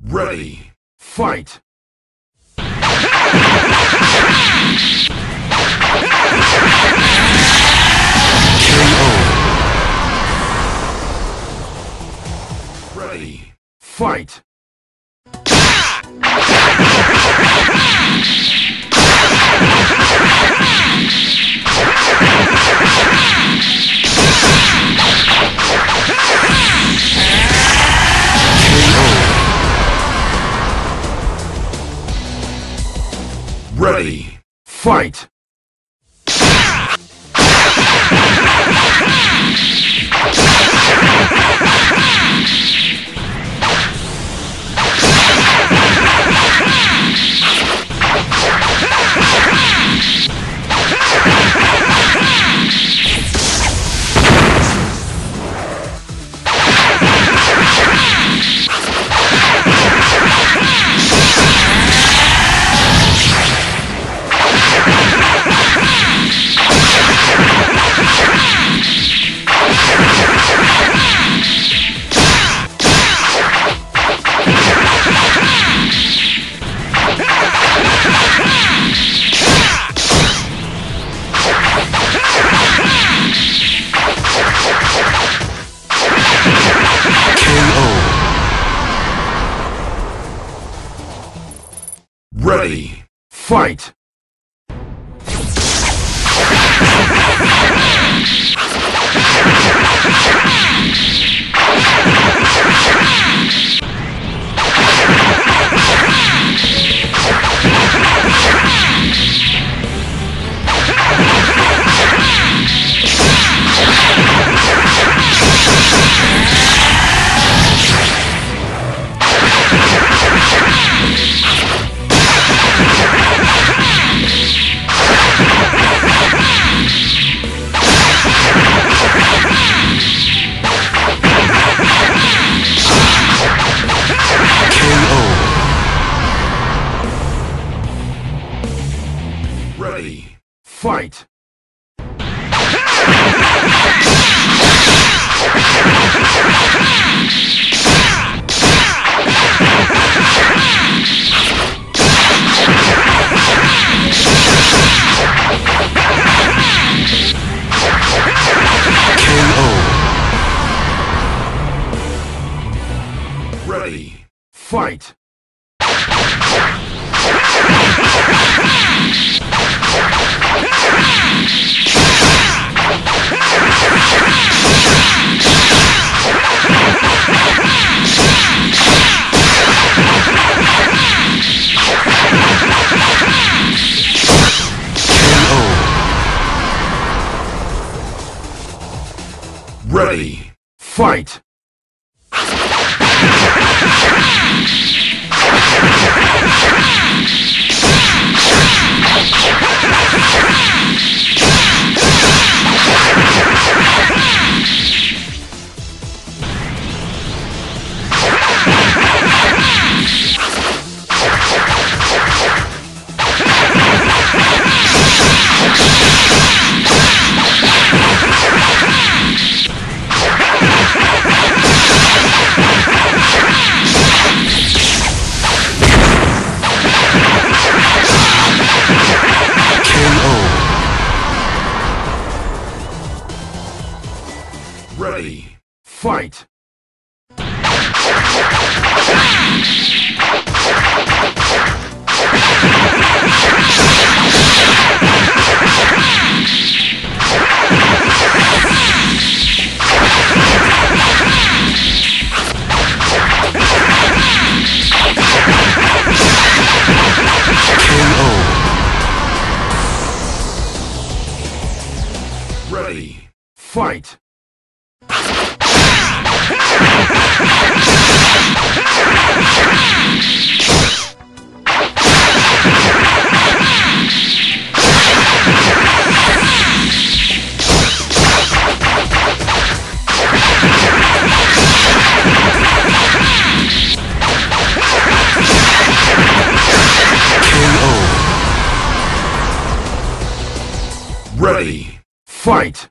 Ready, fight! Ready, fight! Ready, fight! Ready, fight! Fight! Ready, fight! Ready, fight! fight! Ready, fight! Ready. Fight.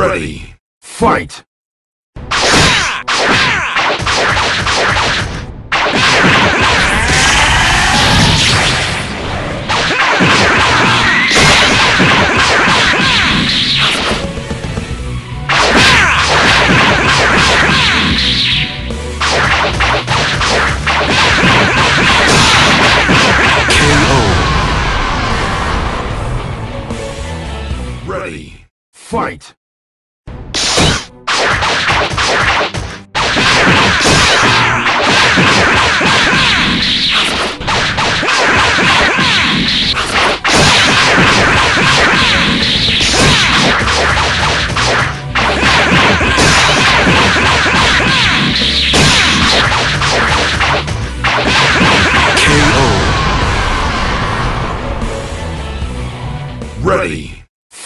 Ready. Fight.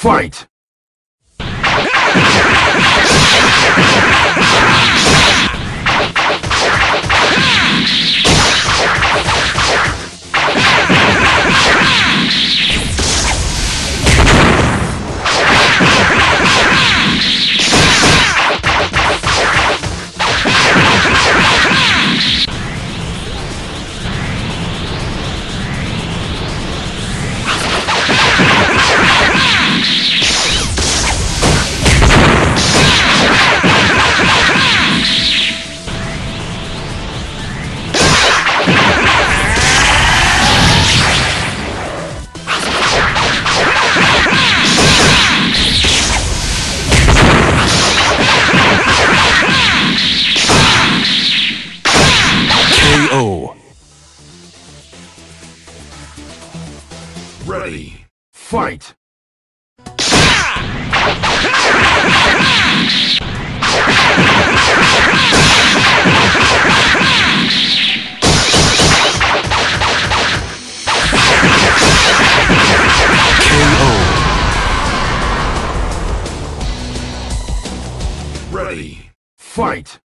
Fight. Ready. Fight. Ready. Fight.